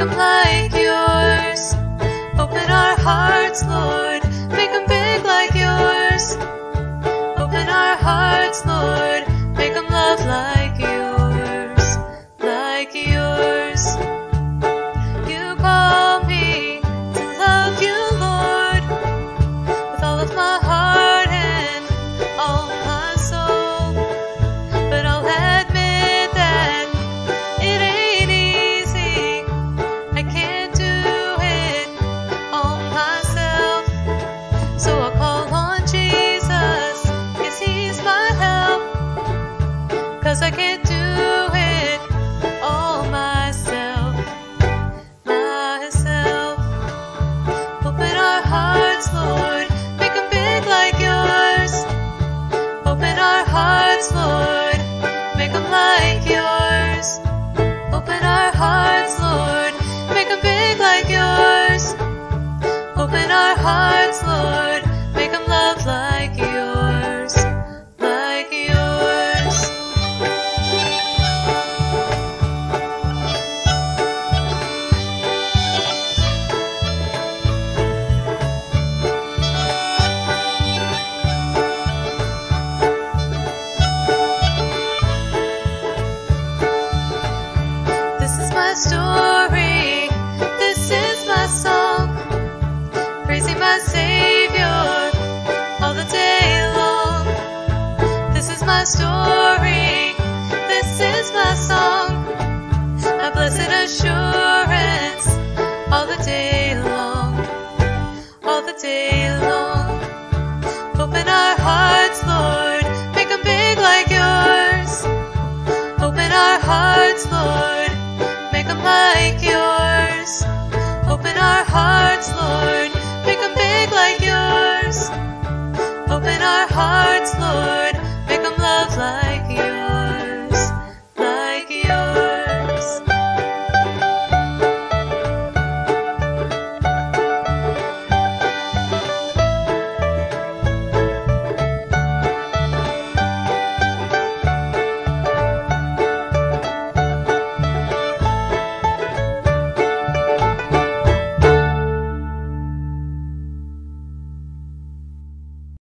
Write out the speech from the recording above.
'em like yours. Open our hearts, Lord, make 'em big like yours. Open our hearts, Lord, make 'em love like yours, like yours. Cause I can't do it all myself. Myself. Open our hearts, Lord, make 'em big like yours. Open our hearts, Lord, my story. This is my song. Praising my Savior all the day long. This is my story. This is my song. A blessed assurance all the day long. All the day long. Our hearts,